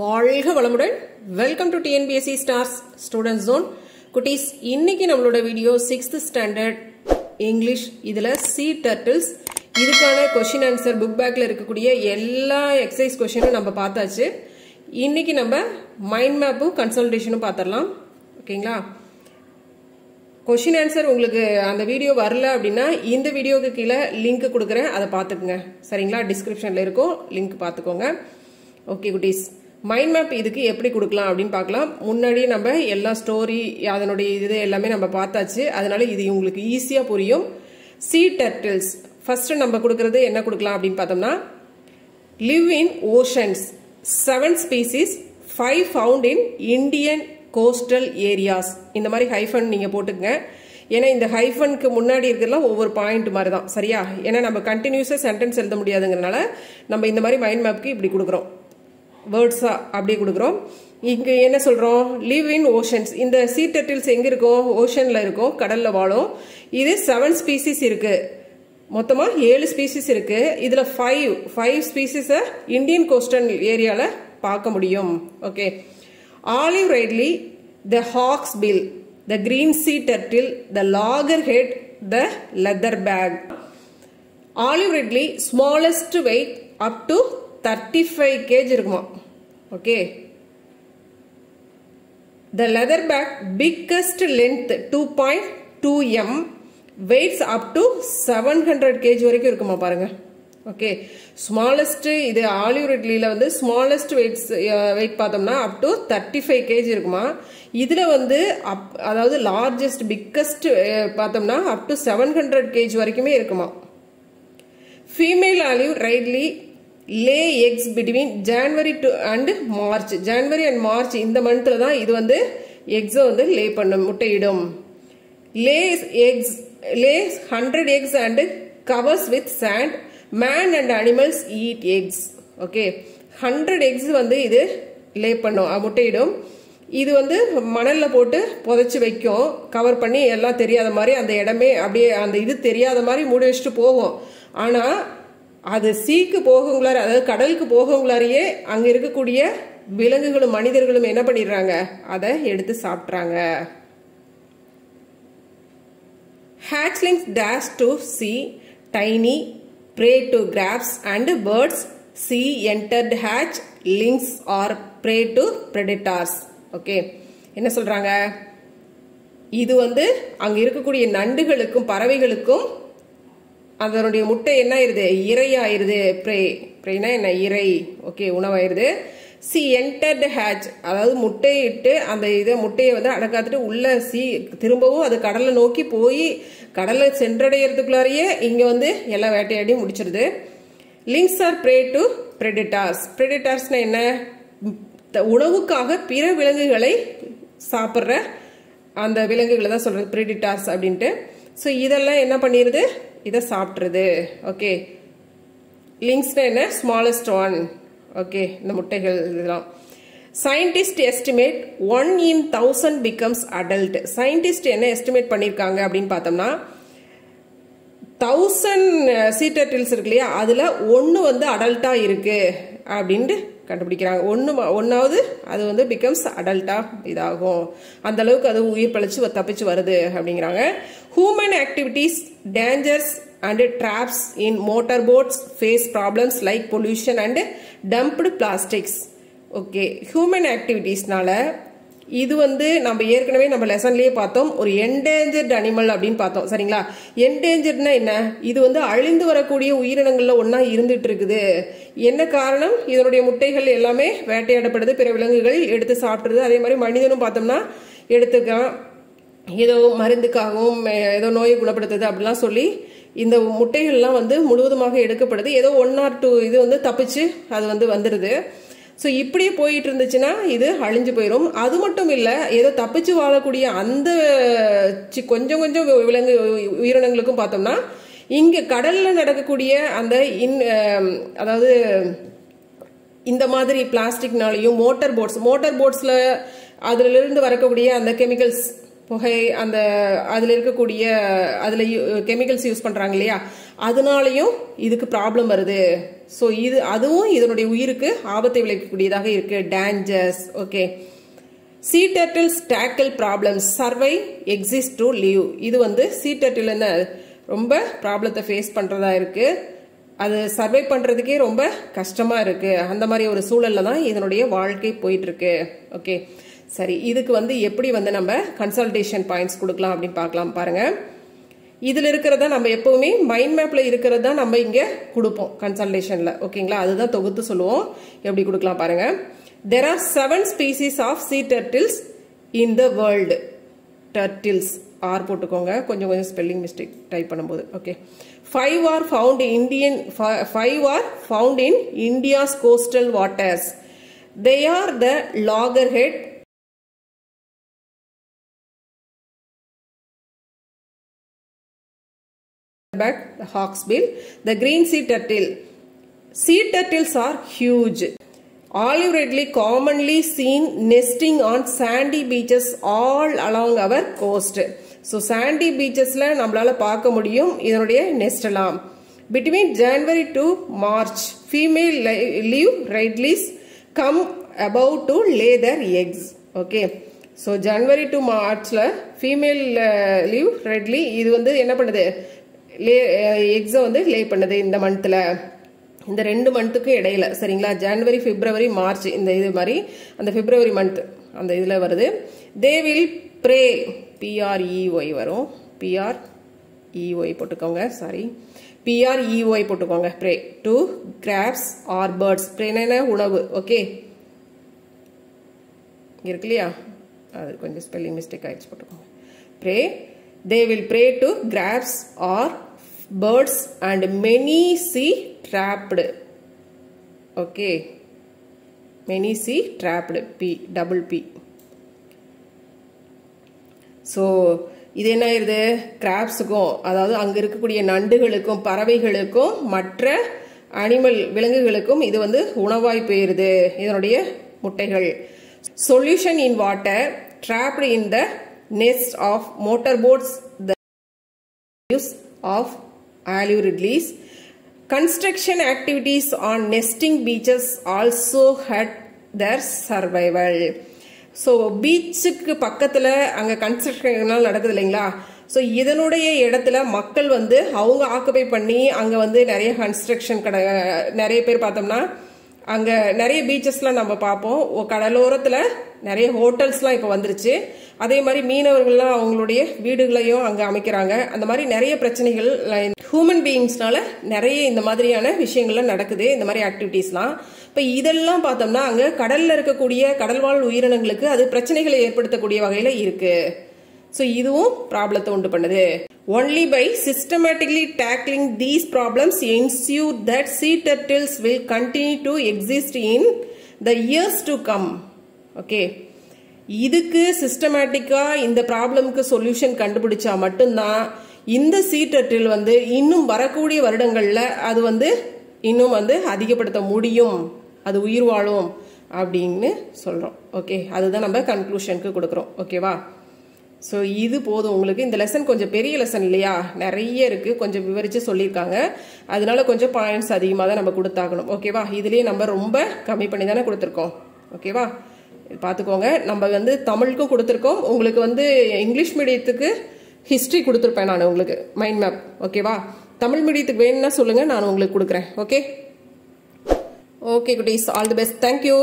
வாழ்க வளமுடன். Welcome to TNPSC stars student zone குட்டீஸ் இன்னைக்கு நம்மளோட வீடியோ சிக்ஸ்த் ஸ்டாண்டர்ட் இங்கிலீஷ் இதில் சி டர்ட்டில்ஸ் இதுக்கான கொஷின் ஆன்சர் புக் பேக்கில் இருக்கக்கூடிய எல்லா எக்ஸசைஸ் கொஷினும் நம்ம பார்த்தாச்சு. இன்னைக்கு நம்ம மைண்ட் மேப்பும் கன்சல்டேஷனும் பார்த்துடலாம். ஓகேங்களா கொஷின் ஆன்சர் உங்களுக்கு அந்த வீடியோ வரல அப்படின்னா இந்த வீடியோவுக்கு கீழே லிங்க் கொடுக்குறேன். அதை பார்த்துக்குங்க. சரிங்களா? டிஸ்கிரிப்ஷனில் இருக்கும். லிங்க் பார்த்துக்கோங்க. ஓகே குட்டீஸ். மைண்ட் மேப் இதுக்கு எப்படி கொடுக்கலாம் அப்படின்னு பார்க்கலாம். முன்னாடி நம்ம எல்லா ஸ்டோரி அதனுடைய இது எல்லாமே நம்ம பார்த்தாச்சு. அதனால இது உங்களுக்கு ஈஸியாக புரியும். சி டர்டில்ஸ் ஃபர்ஸ்ட் நம்ம கொடுக்கறது என்ன கொடுக்கலாம் அப்படின்னு பார்த்தோம்னா live in oceans seven species five found in Indian coastal areas இந்த மாதிரி ஹைஃபன் நீங்கள் போட்டுக்கங்க. ஏன்னா இந்த ஹைஃபனுக்கு முன்னாடி இருக்கிறதுலாம் ஒவ்வொரு பாயிண்ட் மாதிரி தான் சரியா? ஏன்னா நம்ம கண்டினியூஸாக சென்டென்ஸ் எழுத முடியாதுங்கிறனால நம்ம இந்த மாதிரி மைண்ட் மேப்க்கு இப்படி கொடுக்குறோம். வேர்ட்ஸாக அப்படியே கொடுக்குறோம். இங்கே என்ன சொல்கிறோம் லிவ் இன் ஓஷன்ஸ் இந்த சீ டர்ட்டில்ஸ் எங்கே இருக்கும் ஓஷனில் இருக்கும் கடலில் வாழும். இது செவன் ஸ்பீசிஸ் இருக்குது மொத்தமாக ஏழு ஸ்பீசிஸ் இருக்குது இதில் ஃபைவ் ஃபைவ் ஸ்பீசிஸை இந்தியன் கோஸ்டல் ஏரியாவில் பார்க்க முடியும். Okay olive ridley the hawksbill the green sea turtle the loggerhead the leatherback olive ridley smallest weight up to thirty five kg இருக்குமா? Okay the leatherback biggest length two point two m weighs up to seven hundred kg வரைக்கும் இருக்குமா பாருங்க. Okay smallest இது olive இட்லியில் வந்து smallest weights weight பார்த்தோம்னா up to thirty five kg இருக்குமா? இதில் வந்து அப் அதாவது லார்ஜஸ்ட் பிக்கஸ்ட் பார்த்தோம்னா up to seven hundred kg வரைக்குமே இருக்குமா? Female olive ridley lay eggs between January to and March January and March இந்த மந்த்தில் தான் இது வந்து எக்ஸை வந்து லே பண்ணும் முட்டையிடும். Lays eggs lays hundred eggs and covers with sand man and animals eat eggs okay hundred eggs வந்து இது லே பண்ணும் முட்டையிடும். இது வந்து மணலில் போட்டு புதைச்சி வைக்கும். கவர் பண்ணி எல்லாம் தெரியாத மாதிரி அந்த இடமே அப்படியே அந்த இது தெரியாத மாதிரி மூடி வச்சுட்டு போகும். ஆனால் அது சீக்கு போகவங்களார அதாவது கடலுக்கு போகவங்களாரையே அங்கே இருக்கக்கூடிய விலங்குகளும் மனிதர்களும் என்ன பண்ணிடுறாங்க? அதை எடுத்து சாப்பிட்றாங்க. Hatchlings dash to sea tiny prey to crabs and birds sea entered hatchlings are prey to predators okay என்ன சொல்கிறாங்க இது வந்து அங்கே இருக்கக்கூடிய நண்டுகளுக்கும் பறவைகளுக்கும் அதனுடைய முட்டை என்ன ஆயிருது? இறையாயிருது ப்ரே ப்ரேனா என்ன? இறை. ஓகே உணவாயிருது. சி என்டர்டு ஹேட்ச் அதாவது முட்டையிட்டு அந்த இதை முட்டையை வந்து அடக்காத்துட்டு உள்ள சி திரும்பவும் அது கடலை நோக்கி போய் கடலை சென்றடைகிறதுக்குள்ளாரையே இங்கே வந்து எல்லா வேட்டையாடி முடிச்சிருது. Links are prey to predators ப்ரெடிட்டார்ஸ்னால் என்ன? உணவுக்காக பிற விலங்குகளை சாப்பிட்ற அந்த விலங்குகளை தான் சொல்கிறது ப்ரெடிட்டார்ஸ் அப்படின்ட்டு. ஸோ இதெல்லாம் என்ன பண்ணிடுது இதை சாப்பிட்றது. ஓகே லிங்க்ஸ்னா என்ன? ஸ்மாலஸ்ட் ஒன் ஓகே இந்த முட்டைகள் இதெல்லாம். Scientist estimate one in thousand becomes adult scientist என்ன எஸ்டிமேட் பண்ணியிருக்காங்க அப்படின்னு பார்த்தோம்னா தௌசண்ட் சீட்டர்டில்ஸ் uh, இருக்கு இல்லையா? அதில் ஒன்று வந்து அடல்ட்டாக இருக்குது அப்படின்ட்டு கண்டுபிடிக்கிறாங்க. ஒன்று ஒன்றாவது அது வந்து பிகம்ஸ் அடல்ட்டாக இதாகும். அந்த அளவுக்கு அது உயிர் பழிச்சு தப்பிச்சு வருது அப்படிங்கிறாங்க. Human activities dangers and traps in motor boats face problems like pollution and dumped plastics okay human ஆக்டிவிட்டீஸ்னால இது வந்து நம்ம ஏற்கனவே நம்ம லெசன்லயே பார்த்தோம். ஒரு என்டேஞ்சர்ட் அனிமல் அப்படின்னு பார்த்தோம். சரிங்களா? என்டேஞ்சர்ட்னா என்ன? இது வந்து அழிந்து வரக்கூடிய உயிரினங்கள்ல ஒன்னா இருந்துட்டு இருக்குது என்ன காரணம்? இதனுடைய முட்டைகள் எல்லாமே வேட்டையாடப்படுது. பிற விலங்குகள் எடுத்து சாப்பிடுறது. அதே மாதிரி மனிதனும் பார்த்தோம்னா எடுத்துக்கலாம் ஏதோ மருந்துக்காகவும் ஏதோ நோயை குணப்படுத்துது அப்படிலாம் சொல்லி இந்த முட்டைகள்லாம் வந்து முழுவதுமாக எடுக்கப்படுது. ஏதோ ஒன் ஆர் டூ இது வந்து தப்பிச்சு அது வந்து வந்துடுது ஸோ இப்படியே போயிட்டு இருந்துச்சுன்னா இது அழிஞ்சு போயிடும் அது மட்டும் இல்லை ஏதோ தப்பிச்சு வாழக்கூடிய அந்த கொஞ்சம் கொஞ்சம் விலங்கு உயிரினங்களுக்கும் பார்த்தோம்னா இங்கே கடலில் நடக்கக்கூடிய அந்த இன் அதாவது இந்த மாதிரி பிளாஸ்டிக்னாலையும் மோட்டார் போட்ஸ் மோட்டார் போட்ஸில் அதிலிருந்து வரக்கூடிய அந்த கெமிக்கல்ஸ் புகை அந்த அதில் இருக்கக்கூடிய அதில் கெமிக்கல்ஸ் யூஸ் பண்ணுறாங்க இல்லையா? அதனாலையும் இதுக்கு ப்ராப்ளம் வருது. ஸோ இது அதுவும் இதனுடைய உயிருக்கு ஆபத்தை விளைவிக்கக்கூடியதாக இருக்கு. Dangers okay sea turtles tackle problems survive exist to live இது வந்து சீ டர்டில் என்ன ரொம்ப ப்ராப்ளத்தை ஃபேஸ் பண்ணுறதா இருக்கு. அது சர்வை பண்ணுறதுக்கே ரொம்ப கஷ்டமாக இருக்கு. அந்த மாதிரி ஒரு சூழலில் தான் இதனுடைய வாழ்க்கை போயிட்டு இருக்கு. ஓகே சரி இதுக்கு வந்து எப்படி வந்து நம்ம கன்சல்டேஷன் பாயிண்ட்ஸ் கொடுக்கலாம் அப்படின்னு பார்க்கலாம் பாருங்க. இதில் இருக்கிறத நம்ம எப்பவுமே மைண்ட் மேப்பில் இருக்கிறது தான் நம்ம இங்கே கொடுப்போம் கன்சல்டேஷனில் ஓகேங்களா அதுதான் தொகுத்து சொல்லுவோம். எப்படி கொடுக்கலாம் பாருங்க. There are seven species of sea turtles in the world turtles are போட்டுக்கோங்க. கொஞ்சம் கொஞ்சம் ஸ்பெல்லிங் மிஸ்டேக் டைப் பண்ணும்போது. Okay five are found Indian five are found in India's coastal waters they are the loggerhead back the hawksbill the green sea turtle sea turtles are huge olive redly commonly seen nesting on sandy beaches all along our coast so sandy பீச்சஸில் நம்மளால பார்க்க முடியும் இதனுடைய nest எல்லாம் between January to March female olive ridleys come above to lay their eggs okay so January to மார்ச்சில் female olive ridley இது வந்து என்ன பண்ணுது லே எக்ஸை eh, வந்து லே பண்ணுது இந்த மந்த்தில் இந்த ரெண்டு மந்த்துக்கும் இடையில சரிங்களா? ஜனவரி பிப்ரவரி மார்ச் இந்த இது மாதிரி அந்த பிப்ரவரி மந்த் அந்த இதில் வருது. They will prey P R E Y வரும். பிஆர் இஒய் போட்டுக்கோங்க sorry P R E Y போட்டுக்கோங்க prey to crabs or birds ப்ரேன உணவு ஓகே இருக்கு இல்லையா? அது கொஞ்சம் ஸ்பெல்லிங் மிஸ்டேக் ஆயிடுச்சு போட்டுக்கோங்க. Prey they will prey to crabs or birds and many sea trapped okay many sea trapped P double P so இது என்ன ஆயிருது? கிராப்ஸுக்கும் அதாவது அங்கே இருக்கக்கூடிய நண்டுகளுக்கும் பறவைகளுக்கும் மற்ற அனிமல் விலங்குகளுக்கும் இது வந்து உணவாய் போயிருது. இதனுடைய முட்டைகள். Solution in water trapped in the nest of motorboats. The use of alluridleys construction activities on nesting beaches also had their survival. So பீச்சுக்கு பக்கத்தில் அங்கே கன்ஸ்ட்ரக்ஷன்லாம் நடக்குது இல்லைங்களா? ஸோ இதனுடைய இடத்துல மக்கள் வந்து அவங்க ஆக்குபை பண்ணி அங்கே வந்து நிறைய கன்ஸ்ட்ரக்ஷன் கடை நிறைய பேர் பார்த்தோம்னா அங்கே நிறைய பீச்சஸ்லாம் நம்ம பார்ப்போம். கடலோரத்தில் நிறைய ஹோட்டல்ஸ்லாம் இப்போ வந்துருச்சு. அதே மாதிரி மீனவர்கள்லாம் அவங்களுடைய வீடுகளையும் அங்கே அமைக்கிறாங்க. அந்த மாதிரி நிறைய பிரச்சனைகள் ஹியூமன் பீயிங்ஸ்னால நிறைய இந்த மாதிரியான விஷயங்கள்லாம் நடக்குது இந்த மாதிரி ஆக்டிவிட்டீஸ்லாம் இப்போ இதெல்லாம் பார்த்தோம்னா அங்கே கடலில் இருக்கக்கூடிய கடல்வாழ் உயிரினங்களுக்கு அது பிரச்சனைகளை ஏற்படுத்தக்கூடிய வகையில் இருக்குது ஸோ இதுவும் ப்ராப்ளத்தை உண்டு பண்ணுது. Only by systematically tackling these problems ensure that sea turtles will continue to exist in the years to come okay. இதுக்கு சிஸ்டமேட்டிக்காக இந்த ப்ராப்ளம்க்கு சொல்யூஷன் கண்டுபிடிச்சா மட்டும்தான் இந்த சீட்டட்டில் வந்து இன்னும் வரக்கூடிய வருடங்களில் அது வந்து இன்னும் வந்து அதிகப்படுத்த முடியும். அது உயிர் வாழும் அப்படின்னு சொல்கிறோம் ஓகே. அதுதான் நம்ம கன்க்ளூஷனுக்கு கொடுக்குறோம். ஓகேவா? ஸோ இது போதும். உங்களுக்கு இந்த லெசன் கொஞ்சம் பெரிய லெசன் இல்லையா? நிறைய இருக்குது கொஞ்சம் விவரித்து சொல்லியிருக்காங்க. அதனால கொஞ்சம் பாயிண்ட்ஸ் அதிகமாக தான் நம்ம கொடுத்தாகணும். ஓகேவா? இதுலேயே நம்ம ரொம்ப கம்மி பண்ணி தானே கொடுத்துருக்கோம். ஓகேவா? பார்த்துக்கோங்க. நம்ம வந்து தமிழுக்கும் கொடுத்துருக்கோம். உங்களுக்கு வந்து இங்கிலீஷ் மீடியத்துக்கு ஹிஸ்ட்ரி கொடுத்துருப்பேன் நான் உங்களுக்கு மைண்ட் மேப் ஓகேவா தமிழ் மீடியத்துக்கு வேணும்னா சொல்லுங்கள் நான் உங்களுக்கு கொடுக்குறேன் ஓகே ஓகே குட்டீஸ் all the best thank you